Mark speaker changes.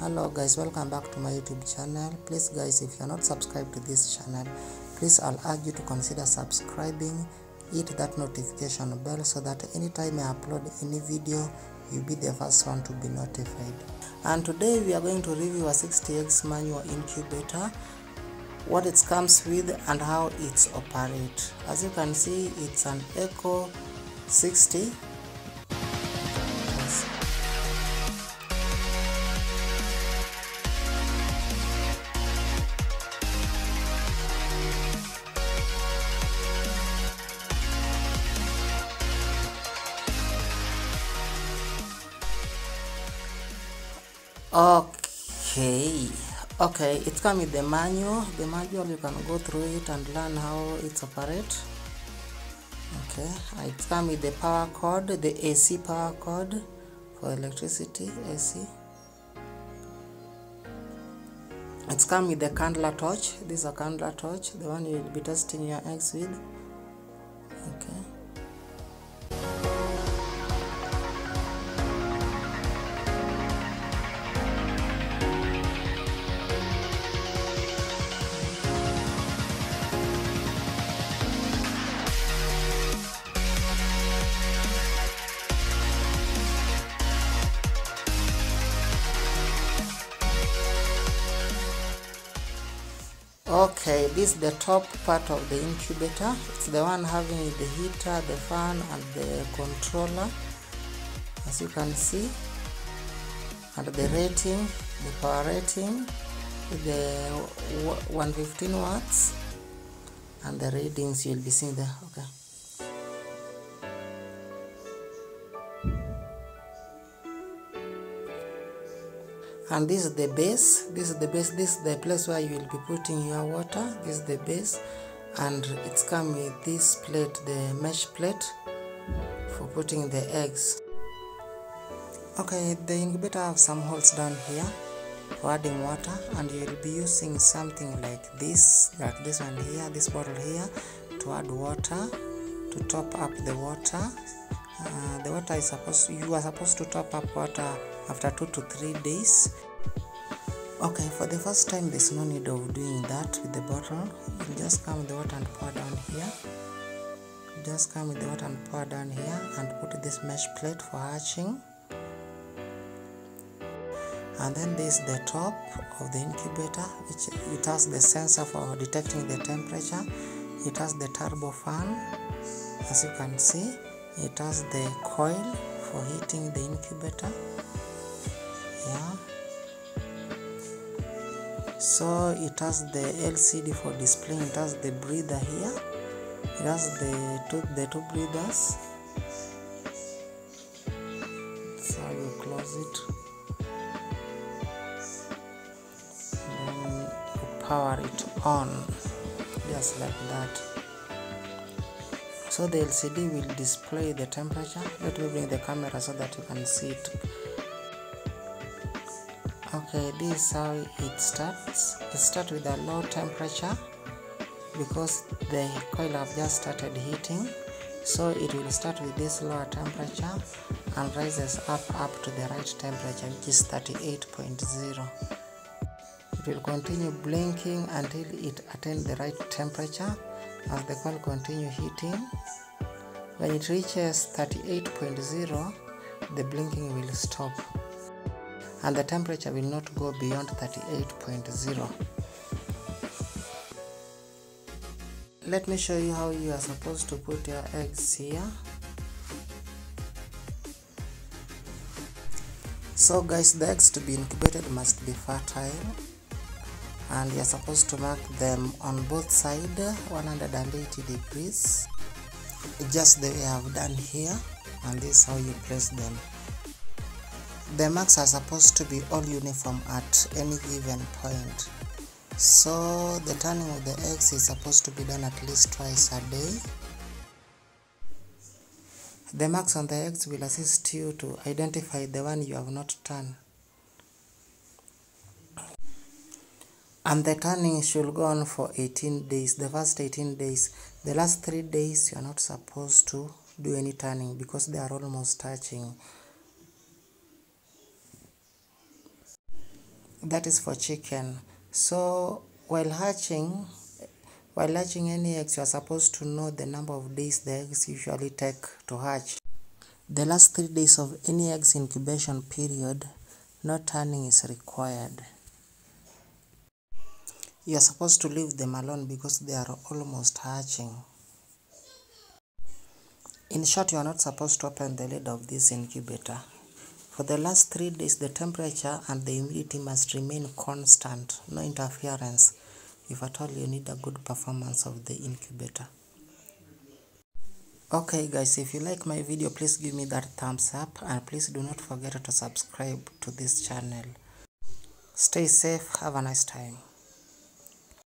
Speaker 1: hello guys welcome back to my youtube channel. Please guys if you're not subscribed to this channel please i'll urge you to consider subscribing. Hit that notification bell so that anytime i upload any video you'll be the first one to be notified. And today we are going to review a 60x manual incubator what it comes with and how it's operate. As you can see it's an echo 60 okay. Okay it comes with the manual. The manual you can go through it and learn how uh, it's operate okay it comes with the power cord the ac power cord for electricity ac it's come with the candler torch. This is a candler torch the one you will be testing your eggs with. Okay okay this is the top part of the incubator. It's the one having the heater the fan and the controller as you can see. And the rating the power rating the 115 watts and the readings you'll be seeing there. Okay and this is the base. This is the base. This is the place where you will be putting your water. This is the base. And it's come with this plate the mesh plate for putting the eggs. Okay the incubator have some holes down here for adding water. And you'll be using something like this like this one here this bottle here to add water to top up the water. Uh, the water is supposed you are supposed to top up water after two to three days. Okay for the first time there's no need of doing that with the bottle you just come with the water and pour down here. Just come with the water and pour down here and put this mesh plate for hatching. And then this is the top of the incubator which it has the sensor for detecting the temperature. It has the turbo fan as you can see. It has the coil for heating the incubator yeah so it has the LCD for displaying it has the breather here. It has the two the two breathers. So you close it. Then you power it on just like that. So the LCD will display the temperature. Let me bring the camera so that you can see it okay this is how it starts. It starts with a low temperature because the coil have just started heating. So it will start with this lower temperature and rises up up to the right temperature which is 38.0 it will continue blinking until it attains the right temperature. As the coil continue heating when it reaches 38.0 the blinking will stop and the temperature will not go beyond 38.0 let me show you how you are supposed to put your eggs here. So guys the eggs to be incubated must be fertile. And you're supposed to mark them on both sides 180 degrees. Just the way I've done here. And this is how you place them the marks are supposed to be all uniform at any given point. So the turning of the eggs is supposed to be done at least twice a day. The marks on the eggs will assist you to identify the one you have not turned. And the turning should go on for 18 days. The first 18 days the last three days you are not supposed to do any turning because they are almost touching that is for chicken. So while hatching while hatching any eggs you are supposed to know the number of days the eggs usually take to hatch. The last three days of any eggs incubation period no turning is required. You are supposed to leave them alone because they are almost hatching. In short you are not supposed to open the lid of this incubator for the last three days, the temperature and the humidity must remain constant, no interference, if at all you need a good performance of the incubator. Okay guys, if you like my video, please give me that thumbs up and please do not forget to subscribe to this channel. Stay safe, have a nice time.